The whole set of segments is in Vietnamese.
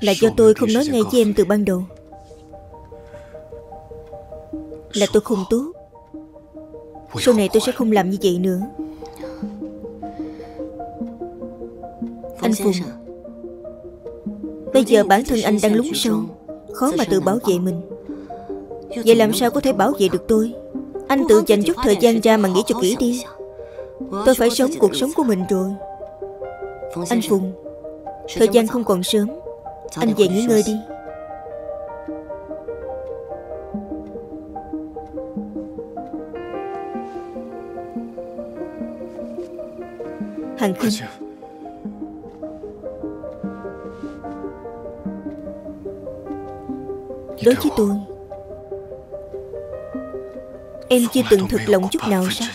Là do tôi không nói ngay với em từ ban đầu. Là tôi không tốt. Sau này tôi sẽ không làm như vậy nữa. Anh Phùng Bây giờ bản thân anh đang lúng sâu. Khó mà tự bảo vệ mình. Vậy làm sao có thể bảo vệ được tôi? Anh tự dành chút thời gian ra mà nghĩ cho kỹ đi. Tôi phải sống cuộc sống của mình rồi. Anh Phùng Thời gian không còn sớm Anh về nghỉ ngơi đi. Hằng Khinh. Đối với tôi Em chưa từng thực lòng chút nào sao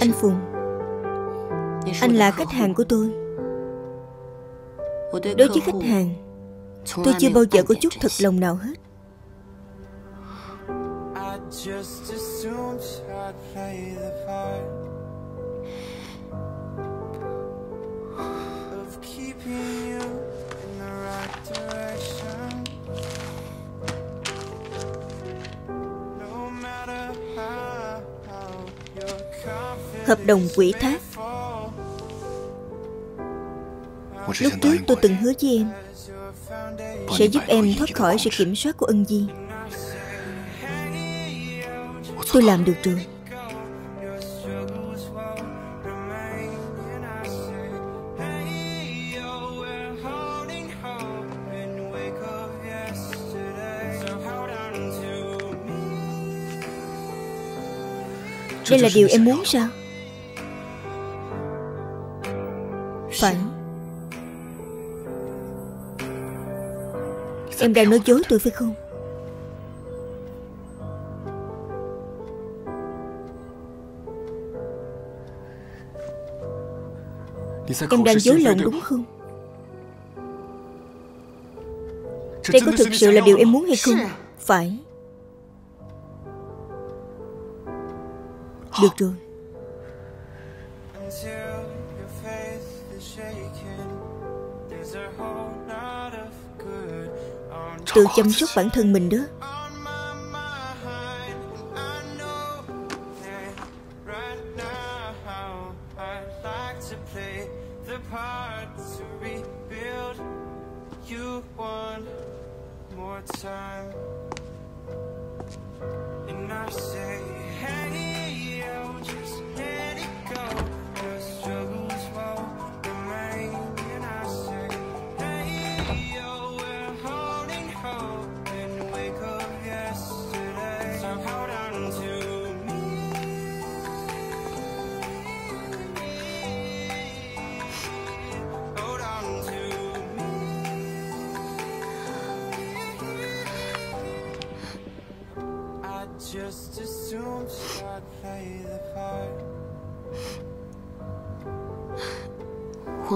Anh Phùng. Anh là khách hàng của tôi. Đối với khách hàng Tôi chưa bao giờ có chút thật lòng nào hết Hợp đồng quỹ thác. Lúc trước tôi từng hứa với em Sẽ giúp em thoát khỏi sự kiểm soát của ân di. Tôi làm được rồi. Đây là điều em muốn sao Phải. Em đang nói dối tôi phải không? Em đang dối lòng đúng không? Đây có thực sự là điều em muốn hay không? Phải. Được rồi Tự chăm sóc bản thân mình đó. More time. And I said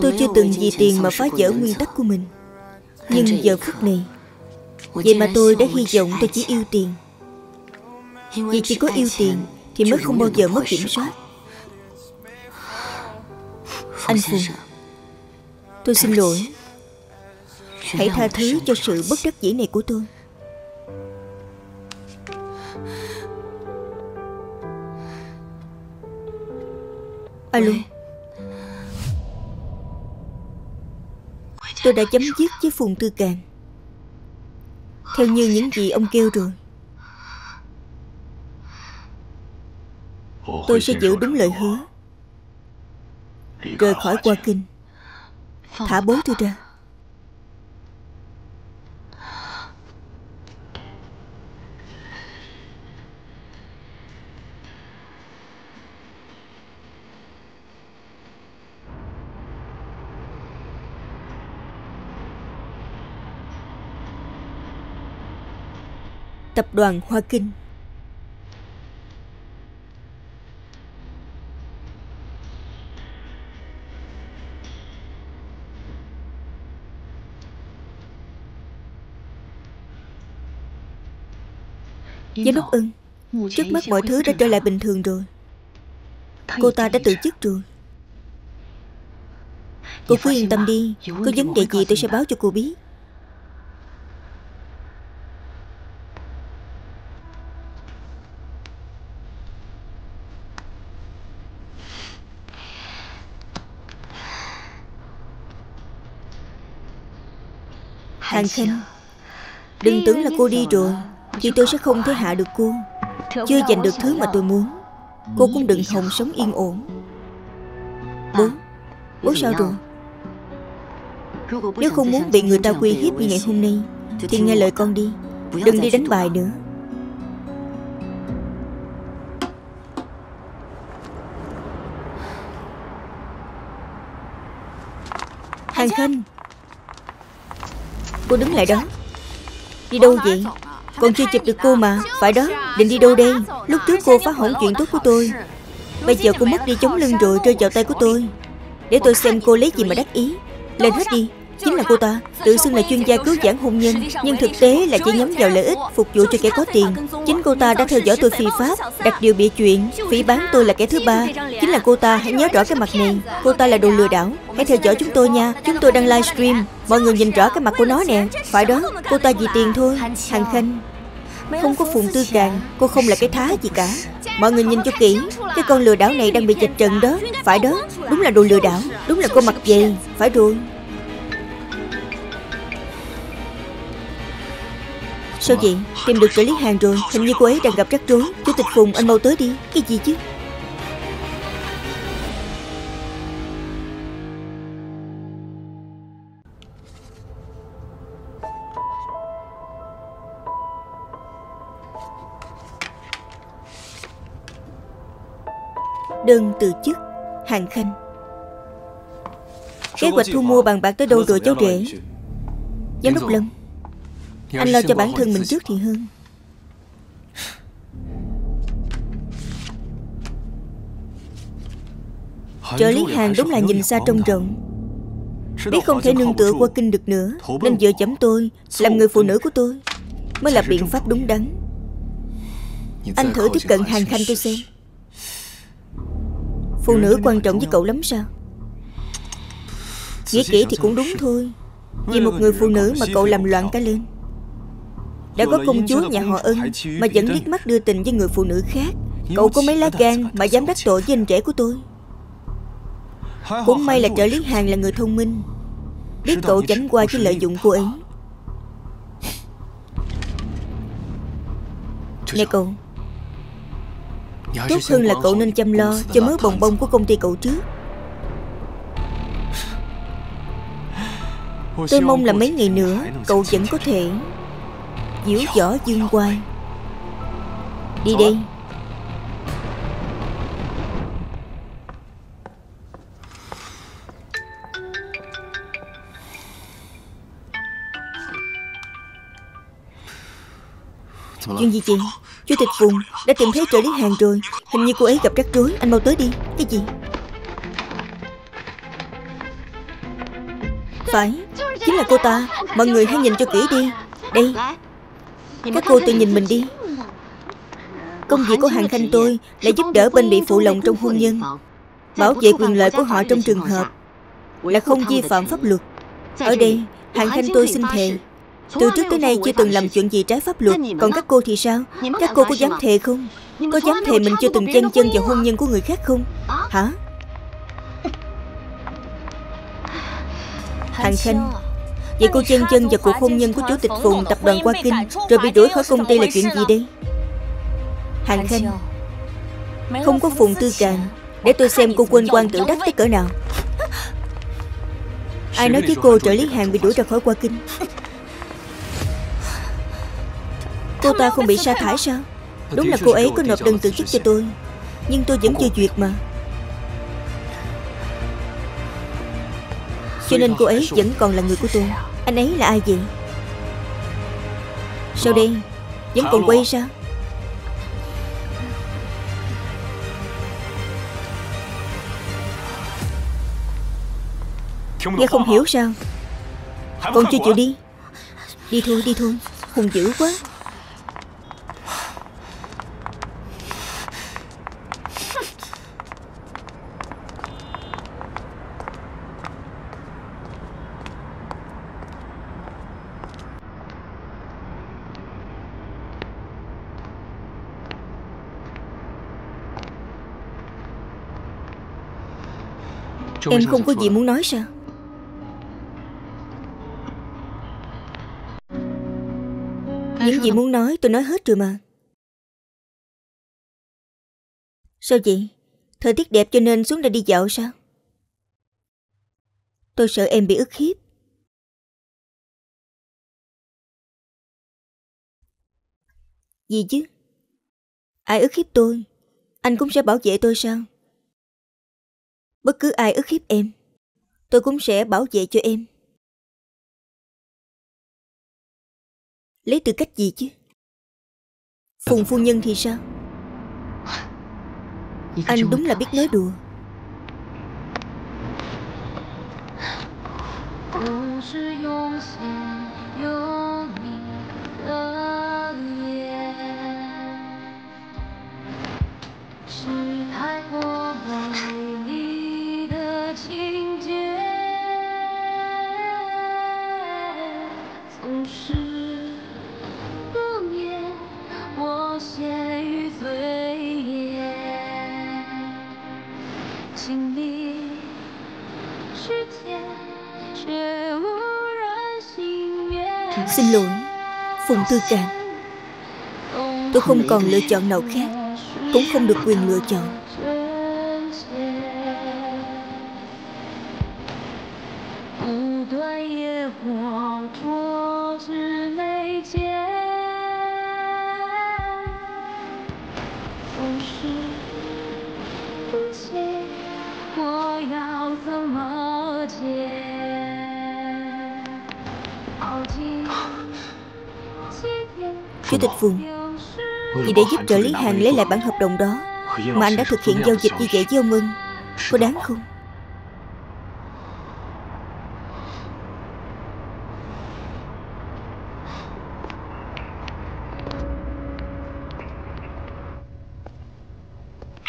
Tôi chưa từng vì tiền mà phá vỡ nguyên tắc của mình. Nhưng giờ phút này Vậy mà tôi đã hy vọng tôi chỉ yêu tiền. Vì chỉ có yêu tiền Thì mới không bao giờ mất kiểm soát. Anh Phùng Tôi xin lỗi. Hãy tha thứ cho sự bất đắc dĩ này của tôi. Alo Tôi đã chấm dứt với Phùng Tư Càn Theo như những gì ông kêu rồi Tôi sẽ giữ đúng lời hứa. Rời khỏi qua kinh Thả bố tôi ra Tập đoàn Hoa Kinh. Giám đốc ưng Trước mắt mọi thứ đã trở lại. bình thường rồi. Cô ta đã từ chức rồi. Cô cứ yên tâm đi Có vấn đề gì tôi sẽ báo cho cô biết Hàng Khanh. Đừng tưởng là cô đi rồi Thì tôi sẽ không thể hạ được cô. Chưa giành được thứ mà tôi muốn Cô cũng đừng hòng sống yên ổn. Bố Bố sao rồi? Nếu không muốn bị người ta uy hiếp như ngày hôm nay Thì nghe lời con đi. Đừng đi đánh bài nữa. Hàng Khanh Cô đứng lại đó. Đi đâu vậy? Còn chưa chụp được cô mà, Phải đó. Định đi đâu đây? Lúc trước cô phá hỏng chuyện tốt của tôi. Bây giờ cô mất đi chống lưng rồi rơi vào tay của tôi. Để tôi xem cô lấy gì mà đắc ý. Lên hết đi. Chính là cô ta. Tự xưng là chuyên gia cứu giảng hôn nhân, Nhưng thực tế là chỉ nhắm vào lợi ích, Phục vụ cho kẻ có tiền. Chính cô ta đã theo dõi tôi phi pháp, Đặt điều bịa chuyện, Phỉ bán tôi là kẻ thứ ba. Chính là cô ta, Hãy nhớ rõ cái mặt này. Cô ta là đồ lừa đảo. Hãy theo dõi chúng tôi nha. Chúng tôi đang livestream. Mọi người nhìn rõ cái mặt của nó nè. Phải đó, Cô ta vì tiền thôi. Hàng Khanh. Không có phụng tư càng. Cô không là cái thá gì cả. Mọi người nhìn cho kỹ. Cái con lừa đảo này đang bị chạch trần đó. Phải đó, Đúng là đồ lừa đảo. Đúng là cô mặt dày Phải rồi. Sao vậy? Tìm được trợ lý hàng rồi Hình như cô ấy đang gặp rắc rối. Chủ tịch Phùng anh mau tới đi. Cái gì chứ? Đơn từ chức Hàng Khanh. Kế hoạch thu mua bàn bạc tới đâu rồi cháu rể? Giám đốc Lâm Anh lo cho bản thân mình trước thì hơn Trợ lý hàng đúng là nhìn xa trông rộng. Biết không thể nương tựa qua kinh được nữa Nên dựa chấm tôi Làm người phụ nữ của tôi Mới là biện pháp đúng đắn. Anh thử tiếp cận hàng khanh tôi xem. Phụ nữ quan trọng với cậu lắm sao? Nghĩ kỹ thì cũng đúng thôi Vì một người phụ nữ mà cậu làm loạn cả lên Đã có công chúa nhà họ ân Mà vẫn liếc mắt đưa tình với người phụ nữ khác. Cậu có mấy lá gan mà dám đắc tội với anh rể của tôi? Cũng may là trợ lý hàng là người thông minh. Biết cậu tránh qua với lợi dụng cô ấy Nè cậu. Tốt hơn là cậu nên chăm lo Cho mớ bồng bông của công ty cậu trước. Tôi mong là mấy ngày nữa Cậu vẫn có thể Diễu võ dương quai Đi đi. Chuyện gì chị Chủ tịch vùng đã tìm thấy trợ lý hàng rồi. Hình như cô ấy gặp rắc rối. Anh mau tới đi. Cái gì? Phải Chính là cô ta. Mọi người hãy nhìn cho kỹ đi. Đây Các cô tự nhìn mình đi. Công việc của hàng khanh tôi Là giúp đỡ bên bị phụ lòng trong hôn nhân. Bảo vệ quyền lợi của họ trong trường hợp Là không vi phạm pháp luật. Ở đây hàng khanh tôi xin thề từ trước tới nay chưa từng làm chuyện gì trái pháp luật Còn các cô thì sao? Các cô có dám thề không? Có dám thề mình chưa từng chen chân vào hôn nhân của người khác không? Hả? Hàng Khanh Vậy cô chân chân và cuộc hôn nhân của chủ tịch Phùng tập đoàn Hoa Kinh Rồi bị đuổi khỏi công ty là chuyện gì đây? Hàng Khanh, Không có Phùng Tư Càng Để tôi xem cô quên quan tự đắc tới cỡ nào. Ai nói với cô trợ lý hàng bị đuổi ra khỏi Hoa Kinh? Cô ta không bị sa thải sao? Đúng là cô ấy có nộp đơn từ chức cho tôi, Nhưng tôi vẫn chưa duyệt mà. Cho nên cô ấy vẫn còn là người của tôi. Anh ấy là ai vậy? Sao đây Vẫn còn quay sao? Nghe không hiểu sao? Còn chưa chịu đi. Đi thôi đi thôi. Hùng dữ quá Em không có gì muốn nói sao? Những gì muốn nói tôi nói hết rồi mà. Sao vậy? Thời tiết đẹp cho nên xuống đây đi dạo sao? Tôi sợ em bị ức hiếp. Gì chứ? Ai ức hiếp tôi? Anh cũng sẽ bảo vệ tôi sao bất cứ ai ức hiếp em, tôi cũng sẽ bảo vệ cho em. Lấy tư cách gì chứ? Phùng phu nhân thì sao? Anh đúng là biết nói đùa. Hãy subscribe cho kênh Ghiền Mì Gõ Để không bỏ lỡ những video hấp dẫn Xin lỗi, Phùng Tư Cạn Tôi không còn lựa chọn nào khác, Cũng không được quyền lựa chọn. Hãy subscribe cho kênh Ghiền Mì Gõ Để không bỏ lỡ những video hấp dẫn Chủ tịch Phùng Vì để giúp trợ lý Hàng lấy lại bản hợp đồng đó Mà anh đã thực hiện giao dịch như vậy với ông Ân? Có đáng không?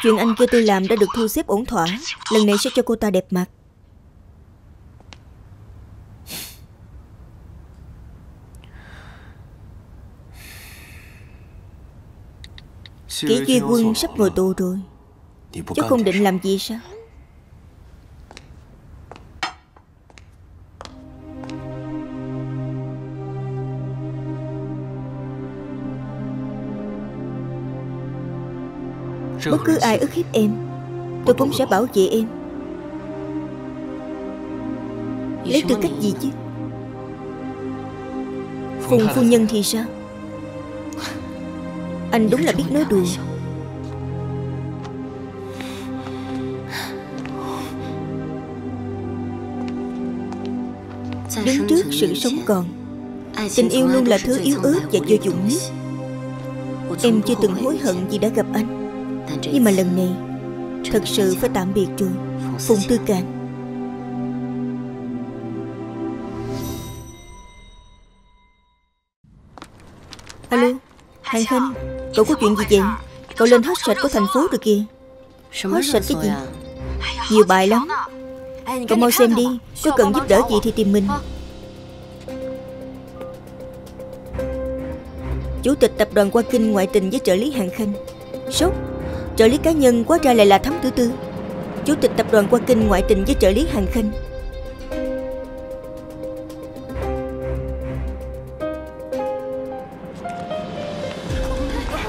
Chuyện anh kêu tôi làm đã được thu xếp ổn thỏa. Lần này sẽ cho cô ta đẹp mặt. Kỷ Duy Quân sắp ngồi tù rồi. Chứ không định làm gì sao? Bất cứ ai ức hiếp em Tôi cũng sẽ bảo vệ em. Lấy tư cách gì chứ? Phùng phu nhân thì sao anh đúng là biết nói đùa. Đứng trước sự sống còn. Tình yêu luôn là thứ yếu ớt và vô dụng nhất. Em chưa từng hối hận vì đã gặp anh. Nhưng mà lần này, Thật sự phải tạm biệt rồi. Phùng Tư càng Alo Hàng Khanh Cậu có chuyện gì vậy? Cậu lên hot search của thành phố rồi kìa. Hot search cái gì? Nhiều bài lắm. Cậu mau xem đi Có cần giúp đỡ gì thì tìm mình. Chủ tịch tập đoàn Hoa Kinh ngoại tình với trợ lý Hàng Khanh. Sốc Trợ lý cá nhân quá ra lại là Thắm Tử Tư. Chủ tịch tập đoàn Hoa Kinh ngoại tình với trợ lý Hàng Khanh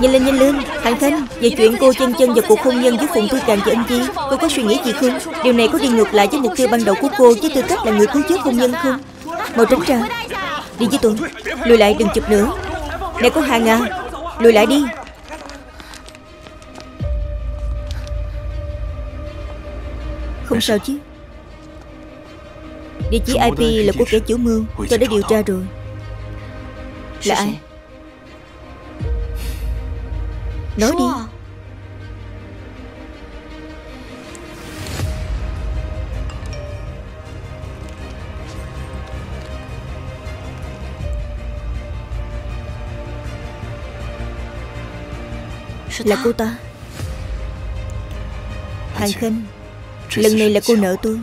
Nhanh lên nhanh lên. Hàng Khanh Về chuyện cô chân chân vào cuộc hôn nhân với Phùng Tư Càn và anh Di Cô có suy nghĩ gì không? Điều này có đi ngược lại với mục tiêu ban đầu của cô Với tư cách là người cứu chữa hôn nhân không? Mau tránh ra. Đi với tôi. Lùi lại đừng chụp nữa. Này có hàng à Lùi lại đi. Không sao chứ. Địa chỉ IP là của kẻ chủ mưu Tôi đã điều tra rồi. Là ai Nói đi. Là cô ta. Hàng Khanh Lần này là cô nợ tôi.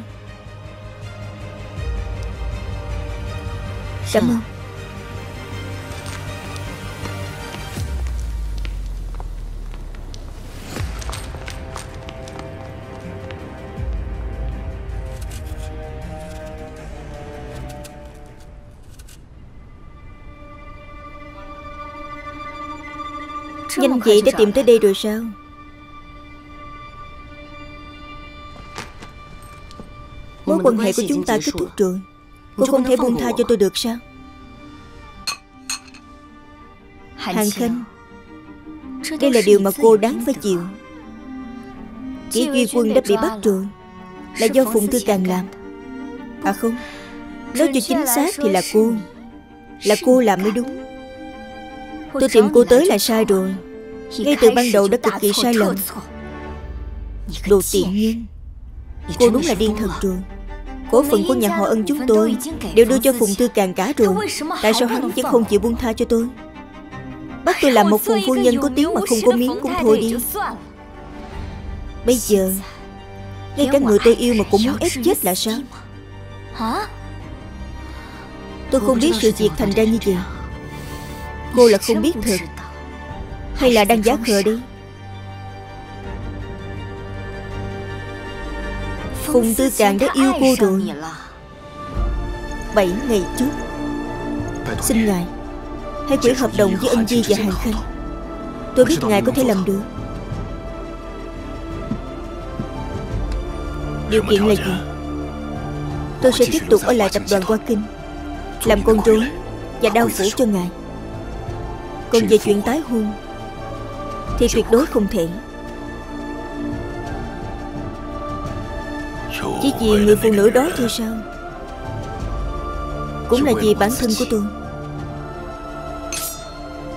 Cảm ơn Vậy đã tìm tới đây rồi sao? Mối quan hệ của chúng ta kết thúc rồi. Cô không thể buông tha cho tôi được sao? Hàng Khanh Đây là điều mà cô đáng phải chịu. Kỷ Duy Quân đã bị bắt rồi. Là do Phùng Thư Càng làm. À không Nói cho chính xác thì là cô Là cô làm mới đúng. Tôi tìm cô tới là sai rồi Ngay từ ban đầu đã cực kỳ sai lầm. Đồ tiện nhân Cô đúng là điên thật rồi Cổ phần của nhà họ ân chúng tôi Đều đưa cho Phùng Tư Càng cả rồi. Tại sao hắn vẫn không chịu buông tha cho tôi? Bắt tôi làm một phùng phu nhân có tiếng mà không có miếng cũng thôi đi. Bây giờ Ngay cả người tôi yêu mà cũng muốn ép chết là sao? Tôi không biết sự việc thành ra như vậy. Cô là không biết thật Hay là đang giả khờ đi? Phùng Tư Càng đã yêu cô rồi. Bảy ngày trước Xin ngài Hãy quỹ hợp đồng với ân Di và Hàng Khanh Tôi biết ngài có thể làm được. Điều kiện là gì? Tôi sẽ tiếp tục ở lại tập đoàn Hoa Kinh Làm con rối Và đau phủ cho ngài. Còn về chuyện tái hôn thì tuyệt đối không thể. Chỉ vì người phụ nữ đó thôi sao? Cũng là vì bản thân của tôi.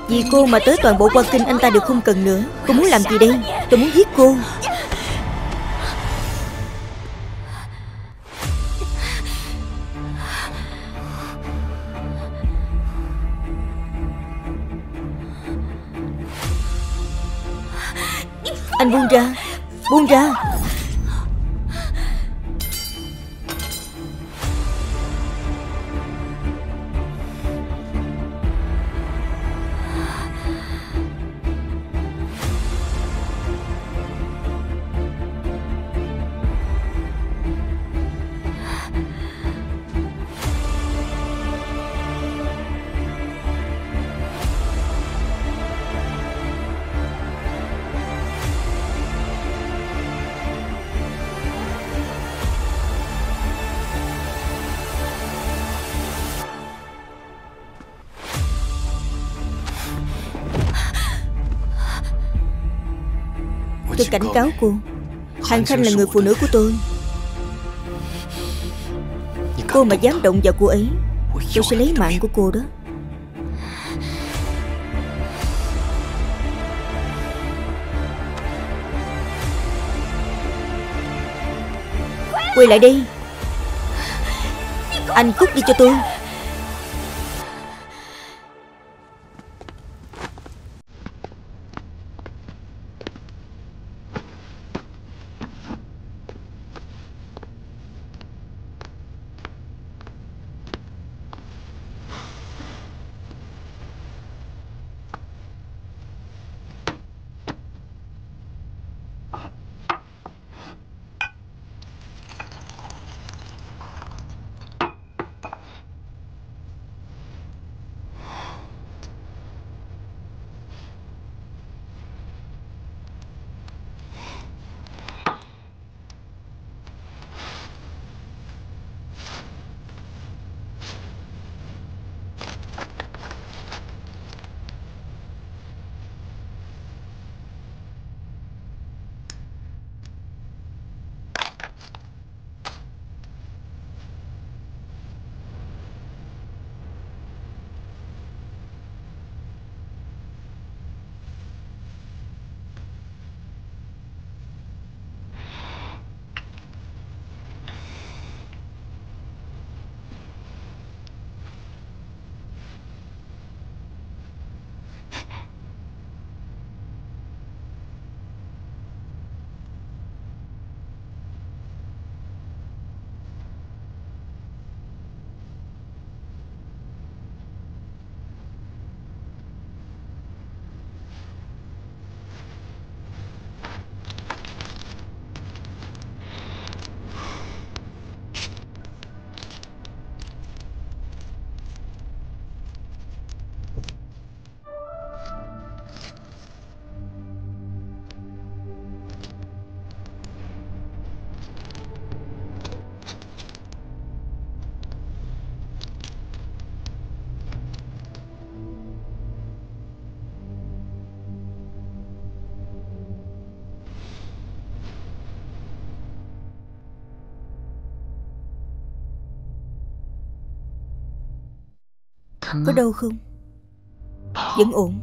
Vì cô mà tới toàn bộ quan kinh anh ta được không cần nữa. Cô muốn làm gì đây? Tôi muốn giết cô. Buông cảnh cáo cô. Hàng Khanh là người phụ nữ của tôi. Cô mà dám động vào cô ấy Tôi sẽ lấy mạng của cô đó. Quay lại đi. Anh cút đi cho tôi Có đau không? Vẫn ổn.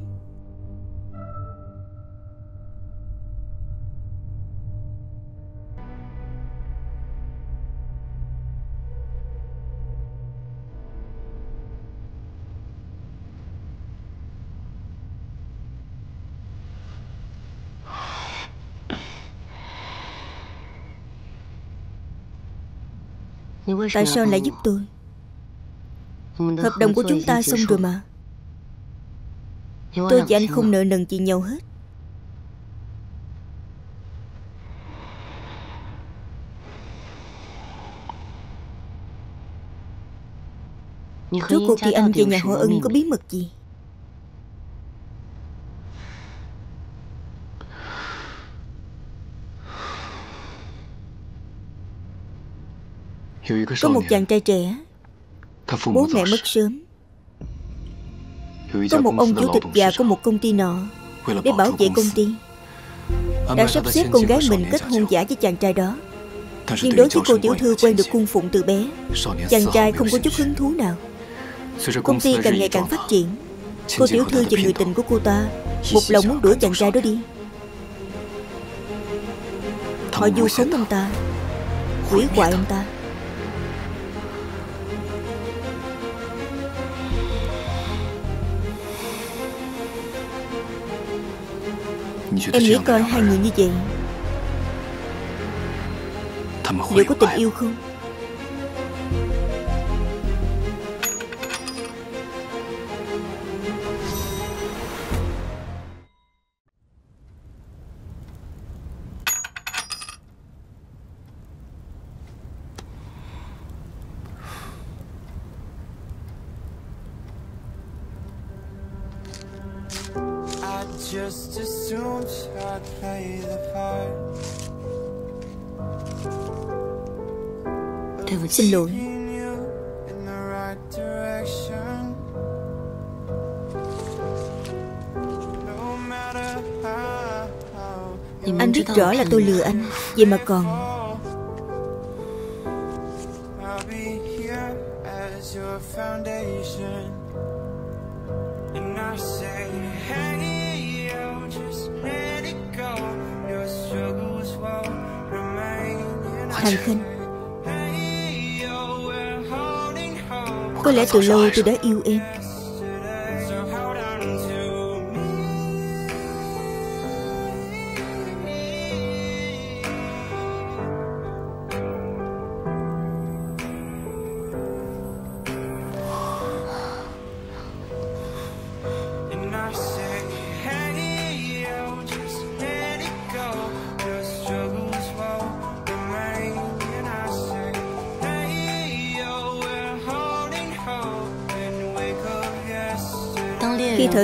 Tại sao lại giúp tôi? Hợp đồng của chúng ta xong rồi mà. Tôi và anh không nợ nần gì nhau hết. Trước cuộc thì anh về nhà họ Ân có bí mật gì? Có một chàng trai trẻ Bố mẹ mất sớm. Có một ông chủ tịch già của một công ty nọ Để bảo vệ công ty. Đã sắp xếp con gái mình kết hôn giả với chàng trai đó. Nhưng đối với cô tiểu thư quen được cung phụng từ bé Chàng trai không có chút hứng thú nào. Công ty càng ngày càng phát triển. Cô tiểu thư và người tình của cô ta Một lòng muốn đuổi chàng trai đó đi. Họ du khống ông ta. Hủy hoại ông ta. Em nghĩ coi hai người như vậy Liệu có tình yêu không? just assumed I'd play the part. Tôi vẫn xin lỗi. Anh rất rõ là tôi lừa anh. Vậy mà còn lẽ từ lâu tôi đã yêu em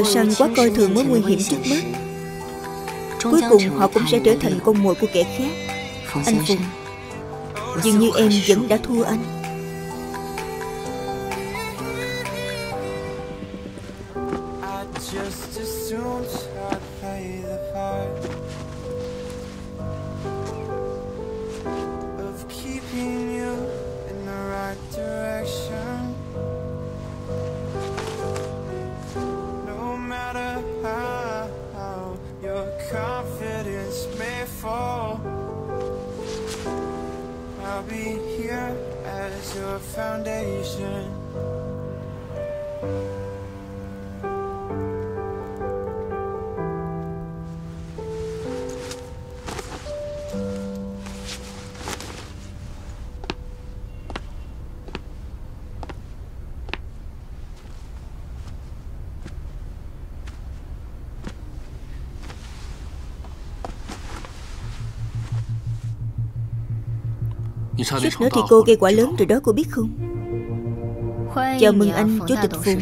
săn quá coi thường mối nguy hiểm trước mắt. Cuối cùng họ cũng sẽ trở thành con mồi của kẻ khác. Anh Phùng, Dường như em vẫn đã thua anh. Your foundation. “ Suýt nữa thì cô gây quả lớn rồi đó cô biết không? Chào mừng anh Chủ tịch Phùng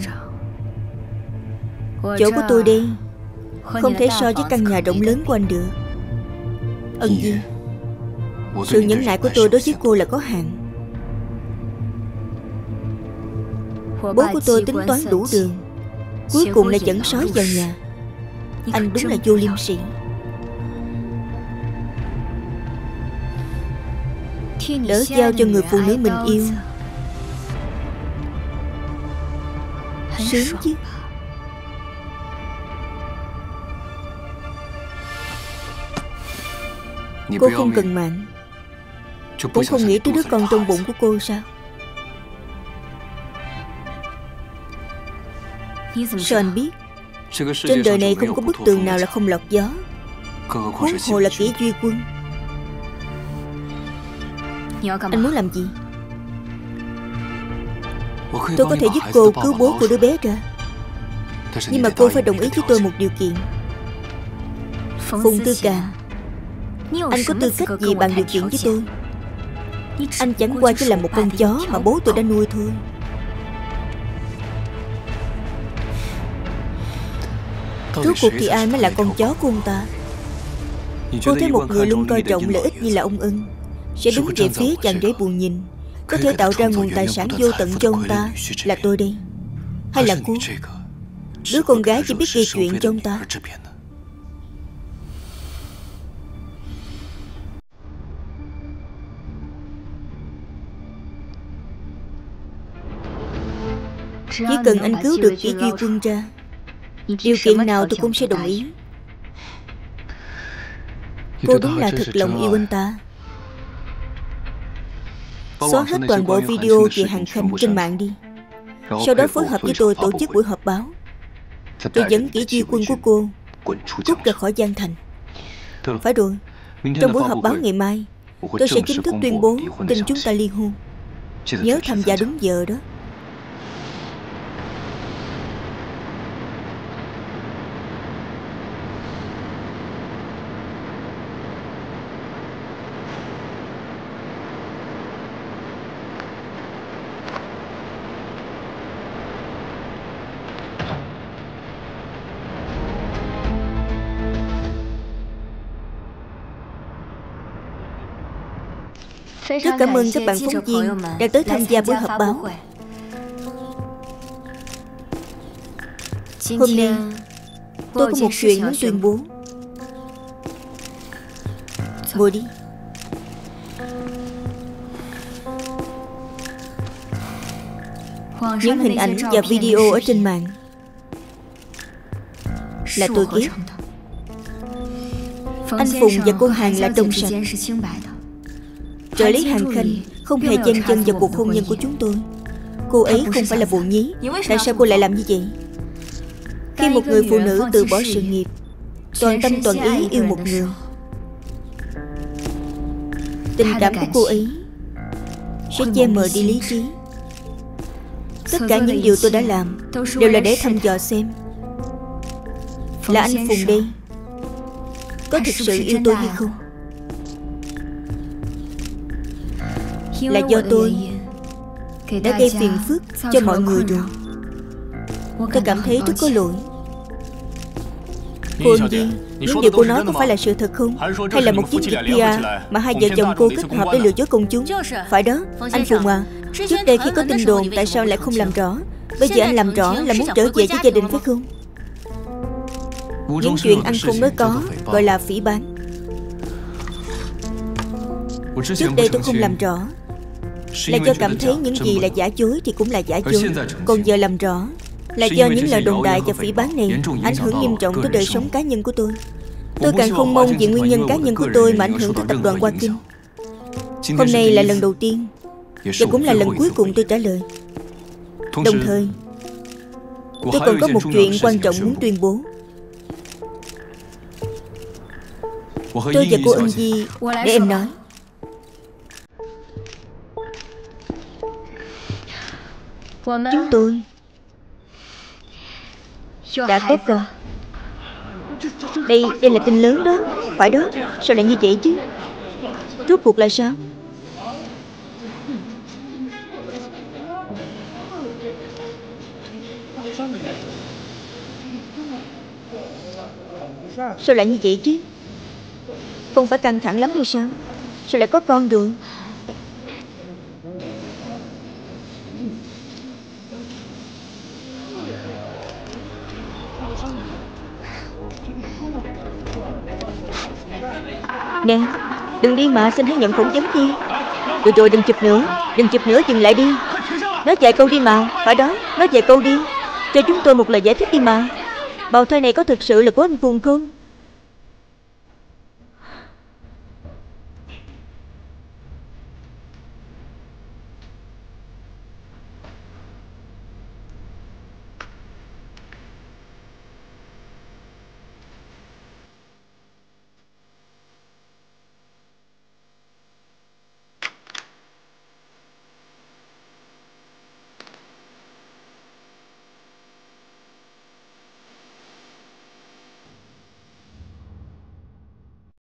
Chỗ của tôi đây Không thể so với căn nhà rộng lớn của anh được. Ân gì? Sự nhẫn nại của tôi đối với cô là có hạn. Bố của tôi tính toán đủ đường. Cuối cùng lại dẫn sói vào nhà. Anh đúng là vô liêm sĩ đỡ giao cho người phụ nữ mình yêu. Sướng chứ. Cô không cần mạng. Cũng không nghĩ tới đứa con trong bụng của cô sao? Sao anh biết? Trên đời này không có bức tường nào là không lọt gió. Huống hồ là kỹ duy quân. Anh muốn làm gì? Tôi có thể giúp cô cứu bố của đứa bé ra. Nhưng mà cô phải đồng ý với tôi một điều kiện. Phùng Tư Cà Anh có tư cách gì bằng điều kiện với tôi? Anh chẳng qua chỉ là một con chó mà bố tôi đã nuôi thôi. Rốt cuộc thì ai mới là con chó của ông ta? Cô thấy một người luôn coi trọng lợi ích như là ông ưng sẽ đứng về phía chàng rể buồn nhìn. Có thể tạo ra nguồn tài sản vô tận cho ông ta là tôi đây. Hay là cô đứa con gái chỉ biết gây chuyện cho ông ta. Chỉ cần anh cứu được chỉ duy quân ra điều kiện nào tôi cũng sẽ đồng ý. Cô đúng là thật lòng yêu anh ta xóa hết toàn bộ video về hàng khanh trên mạng đi. Sau đó phối hợp với tôi tổ chức buổi họp báo. Tôi dẫn kỹ chi quân của cô Cút ra khỏi Giang Thành. Phải rồi. Trong buổi họp báo ngày mai Tôi sẽ chính thức tuyên bố tin chúng ta ly hôn. Nhớ tham gia đúng giờ đó. Rất cảm ơn các bạn phóng viên đã tới tham gia buổi họp báo. Hôm nay tôi có một chuyện muốn tuyên bố. Ngồi đi. Những hình ảnh và video ở trên mạng là tôi ghép Anh Phùng và cô Hàng là trong sạch Trợ lý Hàng Khanh không hề chen chân vào cuộc hôn nhân của chúng tôi. Cô ấy không phải là bồ nhí. Tại sao cô lại làm như vậy? Khi một người phụ nữ từ bỏ sự nghiệp Toàn tâm toàn ý yêu một người. Tình cảm của cô ấy Sẽ che mờ đi lý trí. Tất cả những điều tôi đã làm Đều là để thăm dò xem. Là anh Phùng đây. Có thực sự yêu tôi hay không Là do tôi Đã gây phiền phức cho mọi người rồi. Tôi cảm thấy rất có lỗi. Cô Ân Di Những điều cô nói có phải là sự thật không? Hay là một chiến dịch PR Mà hai vợ chồng cô kết hợp để lừa dối công chúng? Phải đó Anh Phùng à Trước đây khi có tin đồn Tại sao lại không làm rõ? Bây giờ anh làm rõ là muốn trở về với gia đình phải không? Những chuyện anh Phùng nói có Gọi là phỉ bán Trước đây tôi không làm rõ Là do cảm thấy những gì là giả dối thì cũng là giả dối Còn giờ làm rõ Là do những lời đồn đại và phỉ bán này Ảnh hưởng nghiêm trọng tới đời sống cá nhân của tôi Tôi càng không mong vì nguyên nhân cá nhân của tôi Mà ảnh hưởng tới tập đoàn Hoa Kim Hôm nay là lần đầu tiên Và cũng là lần cuối cùng tôi trả lời Đồng thời Tôi còn có một chuyện quan trọng muốn tuyên bố Tôi và cô Ân Di Để em nói Chúng tôi Đã có con Đây, đây là tin lớn đó. Phải đó, sao lại như vậy chứ? Rốt cuộc là sao? Sao lại như vậy chứ? Không phải căng thẳng lắm hay sao? Sao lại có con rồi Nè, Đừng đi mà, xin hãy nhận phỏng vấn đi Được rồi, đừng chụp nữa, Đừng chụp nữa, dừng lại đi. Nói vài câu đi mà, Phải đó, Nói vài câu đi. Cho chúng tôi một lời giải thích đi mà. Bào thai này có thực sự là của anh Phùng không?